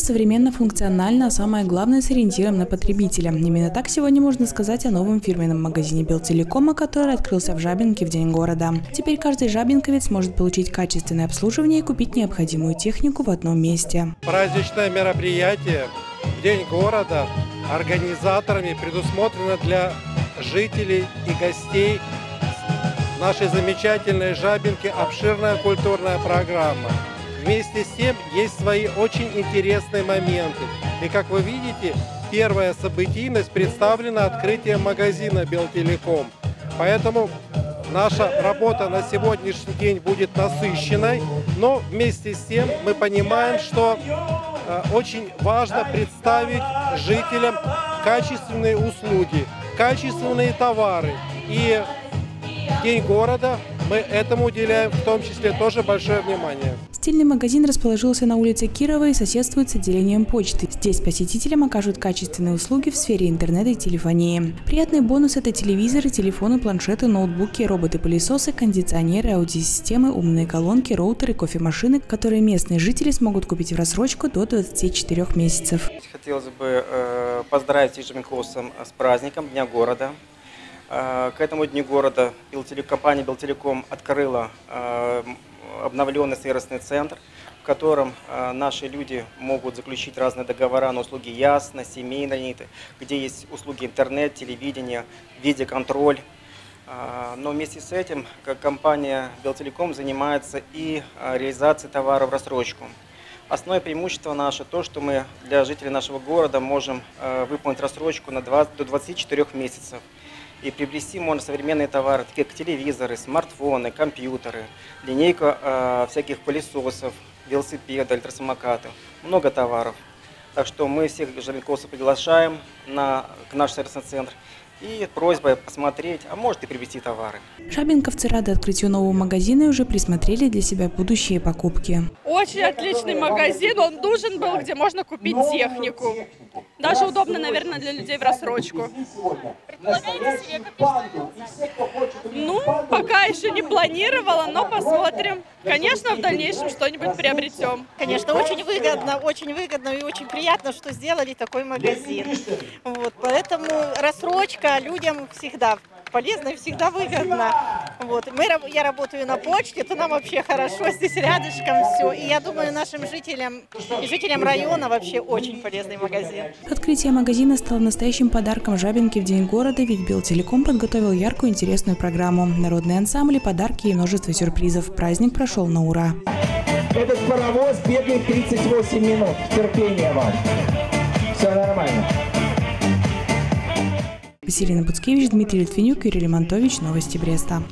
современно, функционально, а самое главное с ориентиром на потребителя. Именно так сегодня можно сказать о новом фирменном магазине Белтелекома, который открылся в Жабинке в День города. Теперь каждый жабинковец может получить качественное обслуживание и купить необходимую технику в одном месте. Праздничное мероприятие в День города организаторами предусмотрено для жителей и гостей нашей замечательной Жабинки обширная культурная программа. Вместе с тем есть свои очень интересные моменты. И как вы видите, первая событийность представлена открытием магазина Белтелеком. Поэтому наша работа на сегодняшний день будет насыщенной, но вместе с тем мы понимаем, что э, очень важно представить жителям качественные услуги, качественные товары. И День города мы этому уделяем в том числе тоже большое внимание. Стильный магазин расположился на улице Кирова и соседствует с отделением почты. Здесь посетителям окажут качественные услуги в сфере интернета и телефонии. Приятный бонус – это телевизоры, телефоны, планшеты, ноутбуки, роботы-пылесосы, кондиционеры, аудиосистемы, умные колонки, роутеры, кофемашины, которые местные жители смогут купить в рассрочку до 24 месяцев. Хотелось бы э, поздравить всех с праздником Дня города. Э, к этому дню города компания Белтелеком открыла э, обновленный сервисный центр, в котором э, наши люди могут заключить разные договора на услуги ясно, семейные, где есть услуги интернет, телевидения, видеоконтроль. Но вместе с этим компания Белтелеком занимается и реализацией товара в рассрочку. Основное преимущество наше то, что мы для жителей нашего города можем выполнить рассрочку на 20, до 24 месяцев. И приобрести можно современные товары, такие как телевизоры, смартфоны, компьютеры, линейка э, всяких пылесосов, велосипеды, электросамокаты. Много товаров. Так что мы всех жабинковцев приглашаем на, к наш сервисный центр. И просьба посмотреть, а может и привезти товары. Шабинковцы рады открытию нового магазина и уже присмотрели для себя будущие покупки. Очень отличный магазин, он нужен был, где можно купить технику. Даже удобно, наверное, для людей в рассрочку. Предполагаете себе Ну, пока еще не планировала, но посмотрим. Конечно, в дальнейшем что-нибудь приобретем. Конечно, очень выгодно, очень выгодно и очень приятно, что сделали такой магазин. Вот, поэтому рассрочка людям всегда полезно и всегда выгодно. Вот. Мы, я работаю на почте, то нам вообще хорошо, здесь рядышком все. И я думаю, нашим жителям и жителям района вообще очень полезный магазин. Открытие магазина стало настоящим подарком Жабинке в День города, ведь Белтелеком подготовил яркую интересную программу. Народные ансамбли, подарки и множество сюрпризов. Праздник прошел на ура. Этот паровоз бегает 38 минут. Терпение вам. Все нормально. Василина Буцкевич, Дмитрий Литвинюк, Юрий Лемонтович. Новости Бреста.